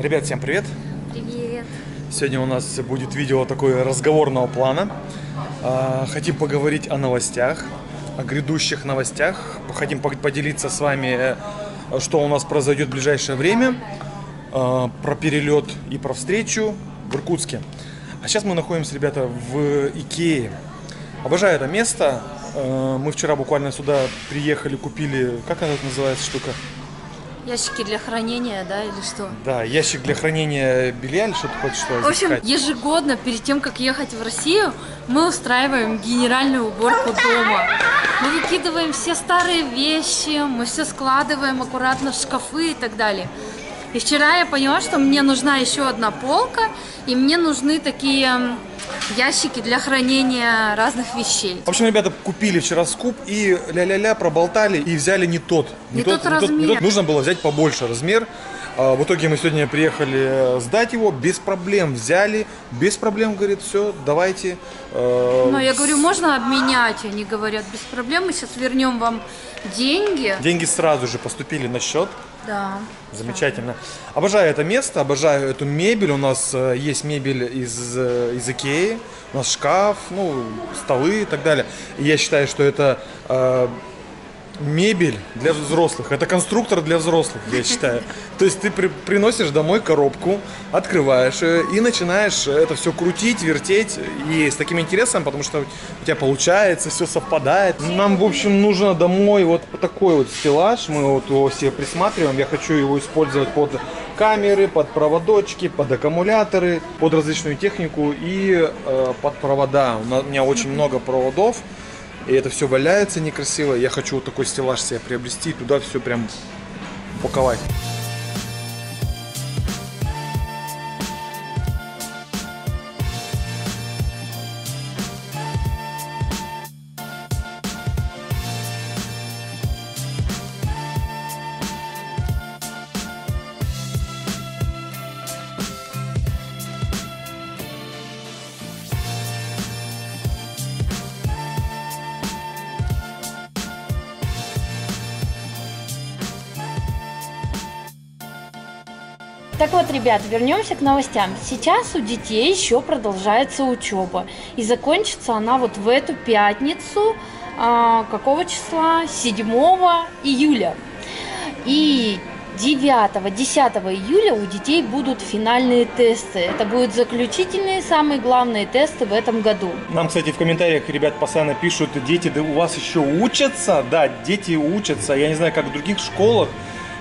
Ребят, всем привет! Привет! Сегодня у нас будет видео такое разговорного плана. А, Хотим поговорить о новостях, о грядущих новостях. Хотим по- поделиться с вами, э, что у нас произойдет в ближайшее время, а, про перелет и про встречу в Иркутске. А сейчас мы находимся, ребята, в Икее. Обожаю это место. Э, Мы вчера буквально сюда приехали, купили, как она называется штука? Ящики для хранения, да, или что? Да, ящик для хранения белья или что ты хочешь что В общем, ежегодно, перед тем, как ехать в Россию, мы устраиваем генеральную уборку дома. Мы выкидываем все старые вещи, мы все складываем аккуратно в шкафы и так далее. И вчера я поняла, что мне нужна еще одна полка, и мне нужны такие ящики для хранения разных вещей. В общем, ребята купили вчера скуп и ля-ля-ля проболтали и взяли не тот. Не тот размер. Нужно было взять побольше размер. А, В итоге мы сегодня приехали э, сдать его, без проблем взяли, без проблем, говорит, все, давайте. э, Но я говорю, можно обменять? Они говорят, без проблем, мы сейчас вернем вам деньги. Деньги сразу же поступили на счет. Да. Замечательно. Обожаю это место, обожаю эту мебель. У нас э, есть мебель из, из Икеи, у нас шкаф, ну, столы и так далее. И я считаю, что это мебель для взрослых. Это конструктор для взрослых, я считаю. То есть ты при- приносишь домой коробку, открываешь ее и начинаешь это все крутить, вертеть. И с таким интересом, потому что у тебя получается, все совпадает. Нам, в общем, нужно домой вот такой вот стеллаж. Мы вот его все присматриваем. Я хочу его использовать под камеры, под проводочки, под аккумуляторы, под различную технику и э, под провода. У меня очень много проводов. И это все валяется некрасиво. Я хочу вот такой стеллаж себе приобрести и туда все прям упаковать. Так вот, ребят, вернемся к новостям. Сейчас у детей еще продолжается учеба. И закончится она вот в эту пятницу, а, какого числа? 7 июля. И 9-10 июля у детей будут финальные тесты. Это будут заключительные, самые главные тесты в этом году. Нам, кстати, в комментариях ребят постоянно пишут, дети да у вас еще учатся. Да, дети учатся. Я не знаю, как в других школах,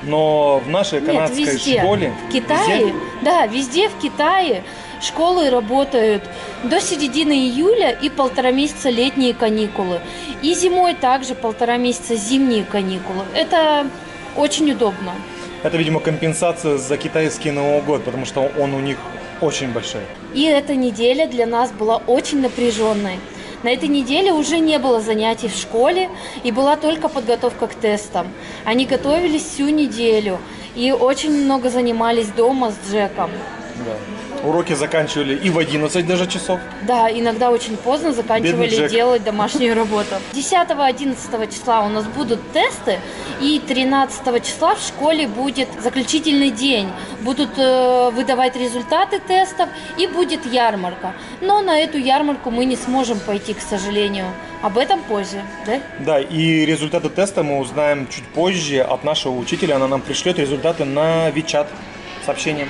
но в нашей Нет, канадской везде. школе... В Китае, везде да, везде в Китае школы работают до середины июля и полтора месяца летние каникулы. И зимой также полтора месяца зимние каникулы. Это очень удобно. Это, видимо, компенсация за китайский Новый год, потому что он у них очень большой. И эта неделя для нас была очень напряженной. На этой неделе уже не было занятий в школе и была только подготовка к тестам. Они готовились всю неделю и очень много занимались дома с Джеком. Да. Уроки заканчивали и в 11 даже часов. Да, иногда очень поздно заканчивали делать домашнюю работу. 10-11 числа у нас будут тесты, и 13 числа в школе будет заключительный день. Будут э, выдавать результаты тестов, и будет ярмарка. Но на эту ярмарку мы не сможем пойти, к сожалению. Об этом позже, да? Да, и результаты теста мы узнаем чуть позже от нашего учителя. Она нам пришлет результаты на WeChat сообщением.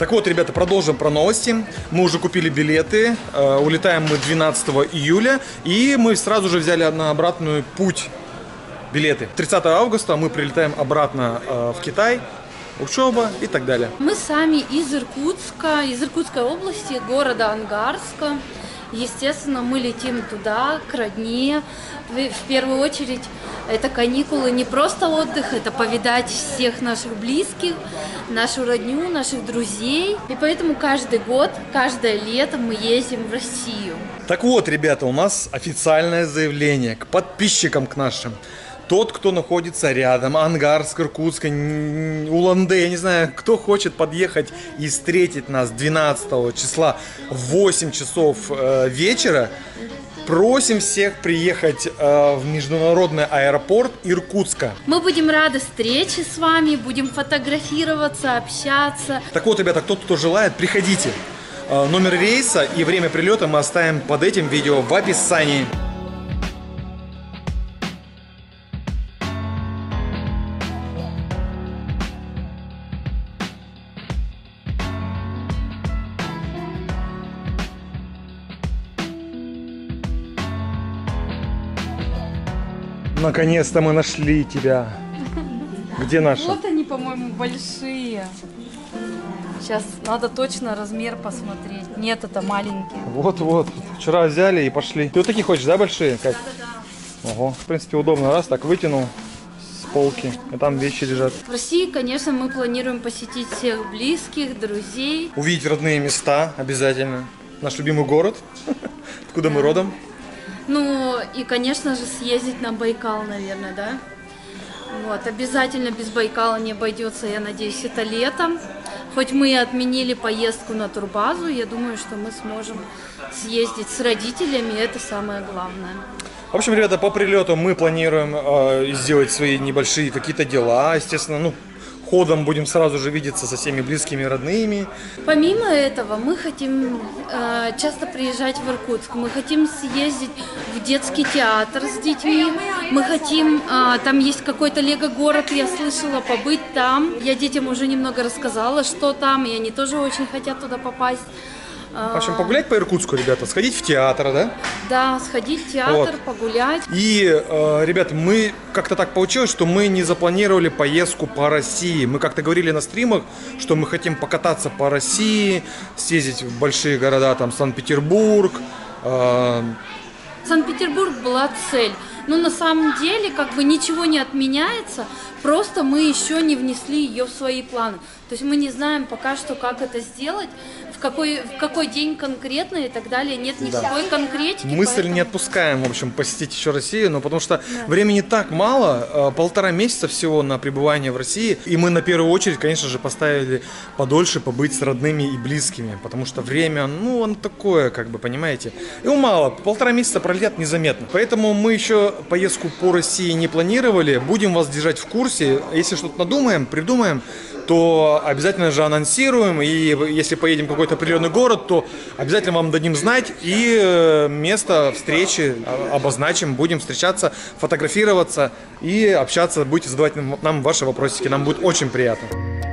Так вот, ребята, продолжим про новости. Мы уже купили билеты. э, Улетаем мы 12 июля. И мы сразу же взяли на обратную путь билеты. 30 августа мы прилетаем обратно э, в Китай. Учеба и так далее. Мы сами из Иркутска, из Иркутской области, города Ангарска. Естественно, мы летим туда, к родне. В первую очередь, это каникулы не просто отдых, это повидать всех наших близких, нашу родню, наших друзей. И поэтому каждый год, каждое лето мы ездим в Россию. Так вот, ребята, у нас официальное заявление к подписчикам к нашим. Тот, кто находится рядом, Ангарск, Иркутск, Улан-Удэ, я не знаю, кто хочет подъехать и встретить нас 12 числа в 8 часов э, вечера, просим всех приехать э, в международный аэропорт Иркутска. Мы будем рады встрече с вами, будем фотографироваться, общаться. Так вот, ребята, кто кто желает, приходите. Э, Номер рейса и время прилета мы оставим под этим видео в описании. Наконец-то мы нашли тебя. Где наша? Вот они, по-моему, большие. Сейчас надо точно размер посмотреть. Нет, это маленькие. Вот-вот. Вчера взяли и пошли. Ты вот такие хочешь, да, большие? Кать? Ого. В принципе, удобно. Раз, так вытянул с полки. И там вещи лежат. В России, конечно, мы планируем посетить всех близких, друзей. Увидеть родные места обязательно. Наш любимый город. Откуда мы родом. Ну и, конечно же, съездить на Байкал, наверное, да? Вот, обязательно без Байкала не обойдется, я надеюсь, это летом. Хоть мы и отменили поездку на турбазу, я думаю, что мы сможем съездить с родителями, это самое главное. В общем, ребята, по прилету мы планируем э, сделать свои небольшие какие-то дела. Естественно, ну, ходом будем сразу же видеться со всеми близкими, родными. Помимо этого, мы хотим э, часто приезжать в Иркутск. Мы хотим съездить в детский театр с детьми. Мы хотим, э, там есть какой-то лего-город, я слышала, побыть там. Я детям уже немного рассказала, что там, и они тоже очень хотят туда попасть. В общем, погулять по Иркутску, ребята, сходить в театр, да? Да, сходить в театр, Вот. погулять. И, э, ребят, мы как-то так получилось, что мы не запланировали поездку по России. Мы как-то говорили на стримах, что мы хотим покататься по России, съездить в большие города, там, Санкт-Петербург, э, Санкт-Петербург была цель. Но на самом деле как бы ничего не отменяется, просто мы еще не внесли ее в свои планы. То есть мы не знаем пока что, как это сделать, какой, в какой день конкретно и так далее. Нет никакой конкретики. Мысль поэтому- не отпускаем, в общем, посетить еще Россию, но потому что времени так мало, э, полтора месяца всего на пребывание в России, и мы на первую очередь, конечно же, поставили подольше побыть с родными и близкими, потому что время, ну, оно такое, как бы, понимаете, его мало, полтора месяца пролетят незаметно, поэтому мы еще поездку по России не планировали, будем вас держать в курсе, если что-то надумаем, придумаем, то обязательно же анонсируем. И если поедем в какой-то определенный город, то обязательно вам дадим знать. И э, место встречи обозначим. Будем встречаться, фотографироваться и общаться. Будете задавать нам ваши вопросики. Нам будет очень приятно.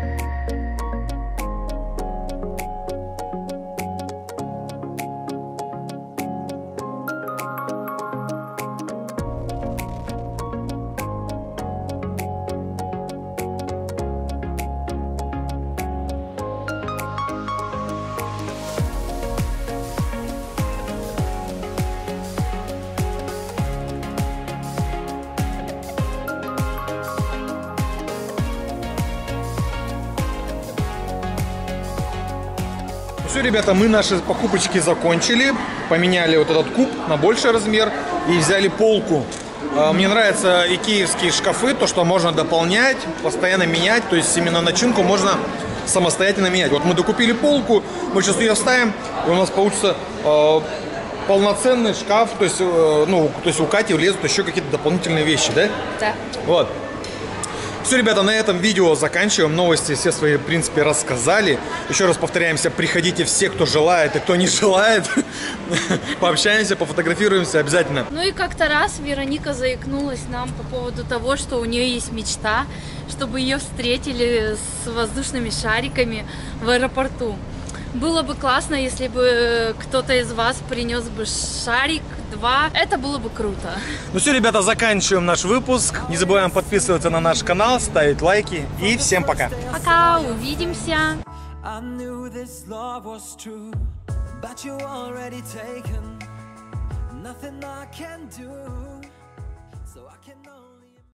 Все, ребята, мы наши покупочки закончили. Поменяли вот этот куб на больший размер и взяли полку. А, Мне нравятся икеевские шкафы, то, что можно дополнять, постоянно менять. То есть именно начинку можно самостоятельно менять. Вот мы докупили полку, мы сейчас ее вставим, и у нас получится э, полноценный шкаф. То есть, э, ну, то есть у Кати влезут еще какие-то дополнительные вещи, да? Да. Вот. Все, ребята, на этом видео заканчиваем. Новости все свои, в принципе, рассказали. Еще раз повторяемся, приходите все, кто желает и кто не желает. Пообщаемся, пофотографируемся обязательно. Ну и как-то раз Вероника заикнулась нам по поводу того, что у нее есть мечта, чтобы ее встретили с воздушными шариками в аэропорту. Было бы классно, если бы кто-то из вас принес бы шарик, два. Это было бы круто. Ну все, ребята, заканчиваем наш выпуск. Не забываем подписываться на наш канал, ставить лайки. И всем пока. Пока, увидимся. I knew this love was true. but you already taken. Nothing I can do.